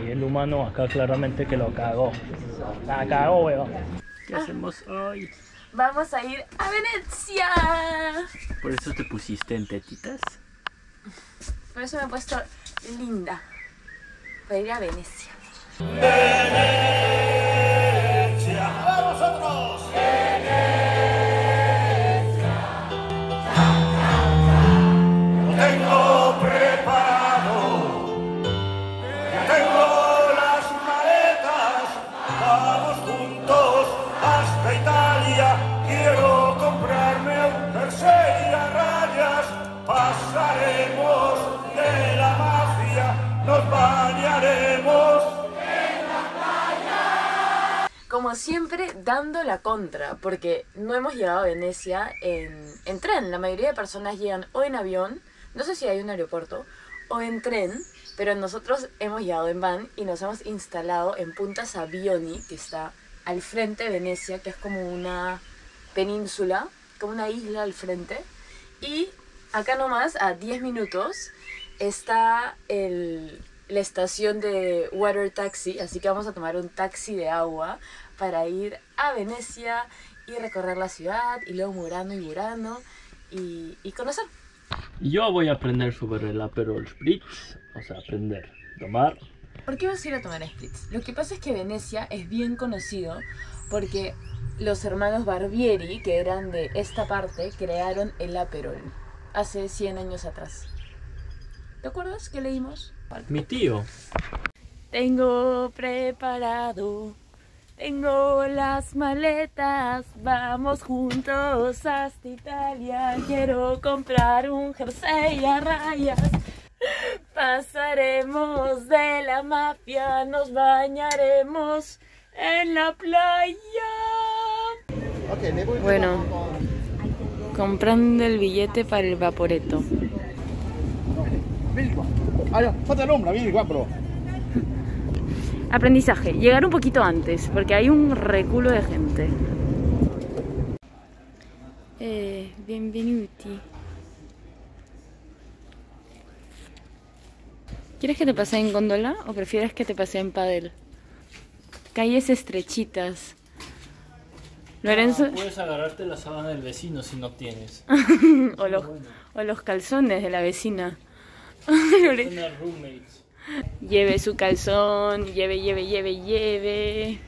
Y el humano acá claramente que lo cagó. La cagó, weón. ¿Qué hacemos hoy? Vamos a ir a Venecia. ¿Por eso te pusiste en tetitas? Por eso me he puesto linda. Para ir a Venecia. Como siempre, dando la contra, porque no hemos llegado a Venecia en, en tren. La mayoría de personas llegan o en avión, no sé si hay un aeropuerto, o en tren, pero nosotros hemos llegado en van y nos hemos instalado en Punta Sabioni, que está al frente de Venecia, que es como una península, como una isla al frente. Y acá nomás, a 10 minutos, está el, la estación de water taxi, así que vamos a tomar un taxi de agua para ir a Venecia y recorrer la ciudad y luego Murano y Burano y, y conocer. Yo voy a aprender sobre el Aperol Spritz. O sea, aprender. Tomar. ¿Por qué vas a ir a tomar Spritz? Lo que pasa es que Venecia es bien conocido porque los hermanos Barbieri, que eran de esta parte, crearon el Aperol hace 100 años atrás. ¿Te acuerdas que leímos? Mi tío. Tengo preparado, tengo las maletas, vamos juntos hasta Italia. Quiero comprar un jersey a rayas. Pasaremos de la mafia, nos bañaremos en la playa. Bueno, comprando el billete para el vaporeto. Aprendizaje, llegar un poquito antes, porque hay un reculo de gente. Eh, bienvenuti. ¿Quieres que te pase en góndola o prefieres que te pase en padel? Calles estrechitas. Lorenzo, puedes agarrarte la sábana del vecino si no tienes. o, los, o los calzones de la vecina. Roommates. Lleve su calzón, lleve, lleve, lleve, lleve.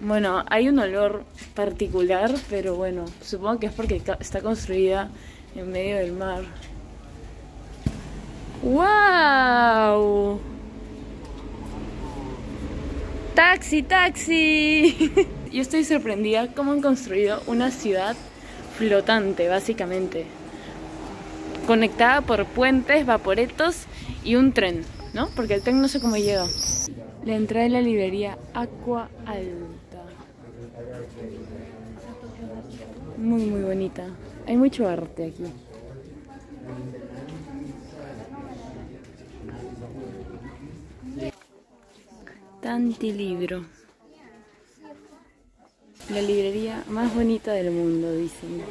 Bueno, hay un olor particular, pero bueno, supongo que es porque está construida en medio del mar. ¡Wow! ¡Taxi, taxi! Yo estoy sorprendida cómo han construido una ciudad flotante, básicamente. Conectada por puentes, vaporetos y un tren, ¿no? Porque el tren no sé cómo llega. La entrada de la librería Aqua Alta. Muy, muy bonita. Hay mucho arte aquí. Tanti libro. La librería más bonita del mundo, dicen.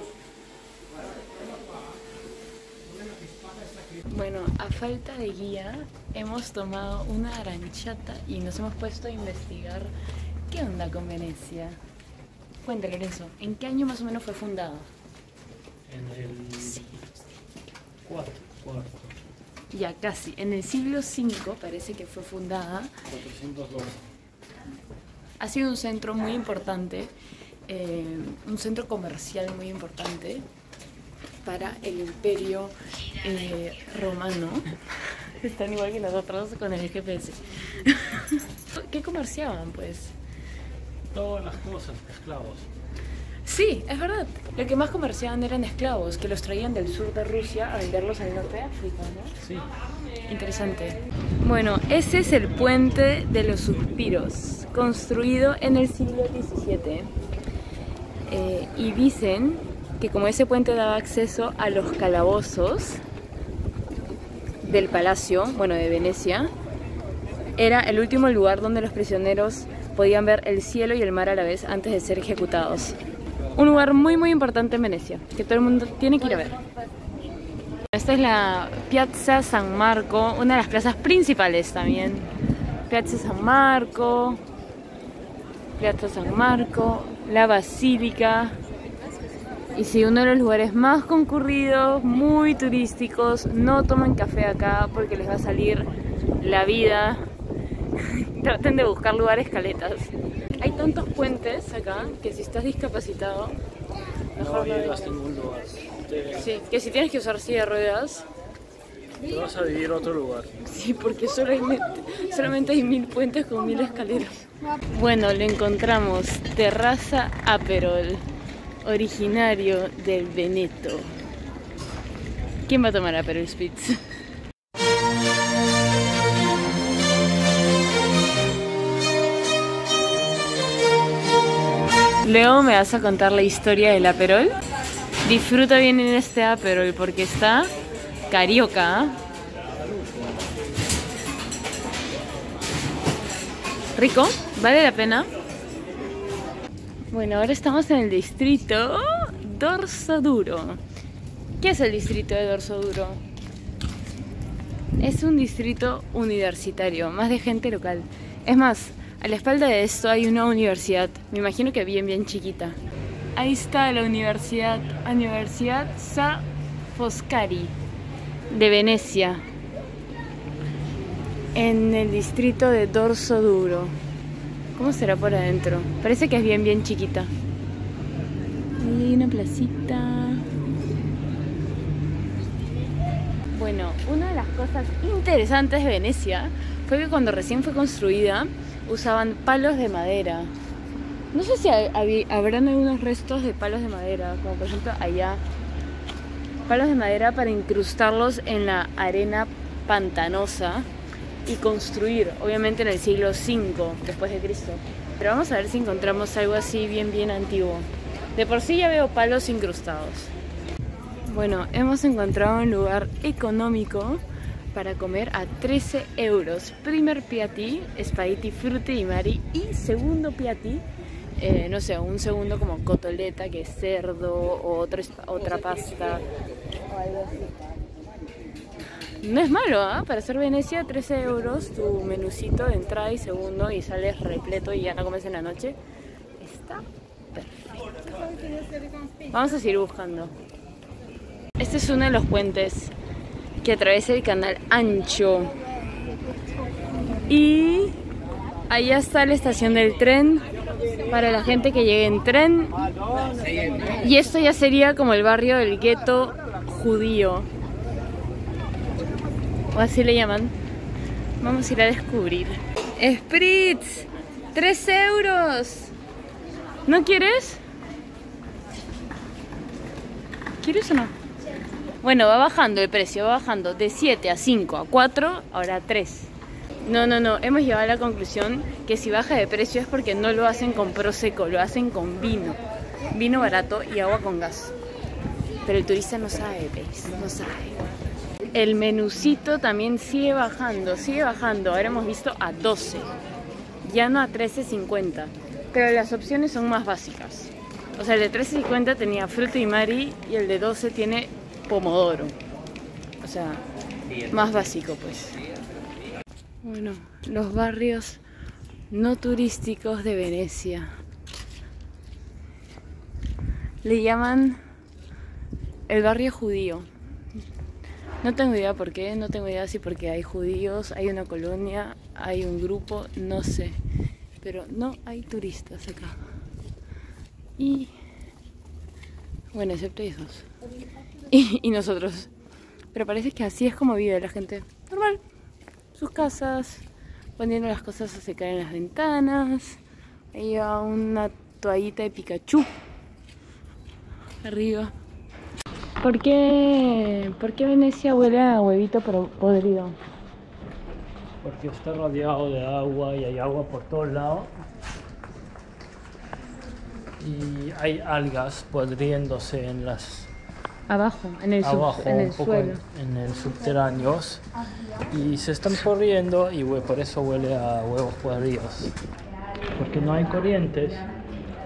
Bueno, a falta de guía, hemos tomado una aranchata y nos hemos puesto a investigar qué onda con Venecia. Cuéntale, Lorenzo, ¿en qué año más o menos fue fundada? En el. Cuarto, cuarto. Ya casi, en el siglo V parece que fue fundada. 412. Ha sido un centro muy importante, eh, un centro comercial muy importante para el imperio eh, romano. Están igual que nosotros con el GPS. ¿Qué comerciaban, pues? Todas las cosas, esclavos. Sí, es verdad. Lo que más comerciaban eran esclavos, que los traían del sur de Rusia a venderlos al norte de África, ¿no? Sí. Interesante. Bueno, ese es el puente de los suspiros, construido en el siglo XVII. Eh, y dicen que como ese puente daba acceso a los calabozos del palacio, bueno, de Venecia, era el último lugar donde los prisioneros podían ver el cielo y el mar a la vez antes de ser ejecutados. Un lugar muy muy importante en Venecia, que todo el mundo tiene que ir a ver. Esta es la Piazza San Marco, una de las plazas principales también Piazza San Marco, Piazza San Marco, la Basílica. Y si uno de los lugares más concurridos, muy turísticos, no tomen café acá porque les va a salir la vida. Traten de buscar lugares caletas. Hay tantos puentes acá que si estás discapacitado, No mejor no llegas a ningún lugar. Sí, que si tienes que usar silla de ruedas, te vas a vivir a otro lugar. Sí, porque solamente, solamente hay mil puentes con mil escaleras. Bueno, le encontramos Terraza Aperol, originario del Veneto. ¿Quién va a tomar Aperol Spitz? Leo, ¿me vas a contar la historia del Aperol? Disfruta bien en este Aperol porque está carioca. ¿ah? Rico, vale la pena. Bueno, ahora estamos en el distrito Dorso Duro. ¿Qué es el distrito de Dorso Duro? Es un distrito universitario, más de gente local. Es más, a la espalda de esto hay una universidad, me imagino que bien, bien chiquita. Ahí está la universidad, Universidad Sa Foscari de Venecia, en el distrito de Dorso Duro. ¿Cómo será por adentro? Parece que es bien, bien chiquita. Ahí hay una placita. Bueno, una de las cosas interesantes de Venecia fue que cuando recién fue construida usaban palos de madera. No sé si habrán algunos restos de palos de madera, como por ejemplo allá. Palos de madera para incrustarlos en la arena pantanosa y construir, obviamente en el siglo V después de Cristo. Pero vamos a ver si encontramos algo así bien, bien antiguo. De por sí ya veo palos incrustados. Bueno, hemos encontrado un lugar económico para comer a 13 euros. Primer piatti, spaghetti frutti di mari y segundo piatti, eh, no sé, un segundo como cotoleta que es cerdo o esp- otra pasta. No es malo, ¿ah? Para hacer Venecia, 13 euros tu menucito de entrada y segundo y sales repleto y ya no comes en la noche. Está perfecto. Vamos a seguir buscando. Este es uno de los puentes que atraviesa el canal ancho. Y allá está la estación del tren para la gente que llegue en tren. Y esto ya sería como el barrio del gueto judío. O así le llaman. Vamos a ir a descubrir. Spritz, 3 euros. ¿No quieres? ¿Quieres o no? Bueno, va bajando el precio, va bajando de 7 a 5 a 4, ahora a 3. No, no, no, hemos llegado a la conclusión que si baja de precio es porque no lo hacen con prosecco, lo hacen con vino. Vino barato y agua con gas. Pero el turista no sabe, ¿ves? No sabe. El menucito también sigue bajando, sigue bajando. Ahora hemos visto a 12, ya no a 13.50. Pero las opciones son más básicas. O sea, el de 13.50 tenía fruto y mari y el de 12 tiene pomodoro. O sea, más básico pues. Bueno, los barrios no turísticos de Venecia. Le llaman el barrio judío. No tengo idea por qué, no tengo idea si porque hay judíos, hay una colonia, hay un grupo, no sé. Pero no hay turistas acá. Y bueno, excepto esos. Y, y nosotros. Pero parece que así es como vive la gente. Normal. Sus casas, poniendo las cosas a secar en las ventanas. Ahí una toallita de Pikachu. Arriba. ¿Por qué, ¿Por qué Venecia huele a huevito podrido? Porque está rodeado de agua y hay agua por todos lados. Y hay algas podriéndose en las Abajo, en el, abajo, en el un poco suelo. en, en el subterráneos y se están corriendo y por eso huele a huevos podridos. Porque no hay corrientes,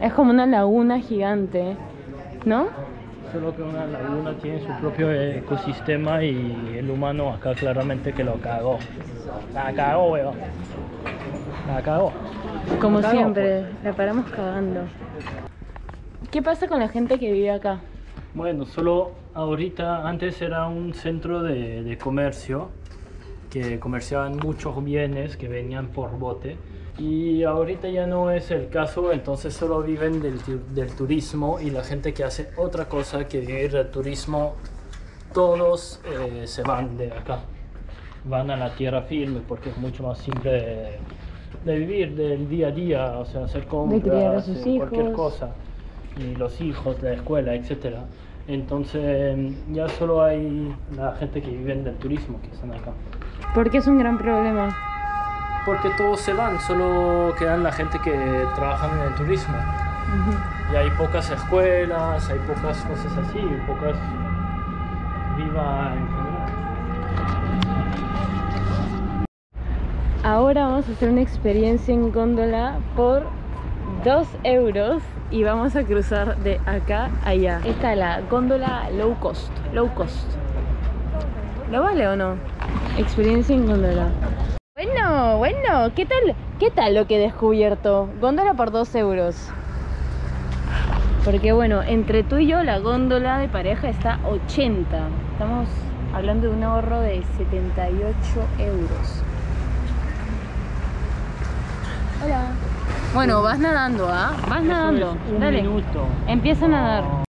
Es como una laguna gigante, ¿no? Solo que una laguna tiene su propio ecosistema y el humano acá claramente que lo cagó. La cagó, weón. La cagó. Como La cagó, siempre, pues. la paramos cagando. ¿Qué pasa con la gente que vive acá? Bueno, solo ahorita, antes era un centro de, de comercio que comerciaban muchos bienes que venían por bote y ahorita ya no es el caso, entonces solo viven del, del turismo y la gente que hace otra cosa que vivir del turismo, todos eh, se van de acá, van a la tierra firme porque es mucho más simple de, de vivir del día a día, o sea, hacer compras, criar a sus eh, cualquier hijos. cosa y los hijos, la escuela, etcétera. Entonces ya solo hay la gente que vive del turismo que están acá. Porque es un gran problema. Porque todos se van, solo quedan la gente que trabaja en el turismo. Y hay pocas escuelas, hay pocas cosas así, pocas viva en general. Ahora vamos a hacer una experiencia en góndola por 2 euros y vamos a cruzar de acá a allá. Esta es la góndola low cost. Low cost. ¿Lo vale o no? Experiencia en góndola. Bueno, bueno, ¿qué tal? ¿Qué tal lo que he descubierto? Góndola por 2 euros. Porque bueno, entre tú y yo la góndola de pareja está 80. Estamos hablando de un ahorro de 78 euros. Hola. Bueno, vas nadando, ¿ah? Vas nadando. es un Dale. minuto. Empieza a nadar.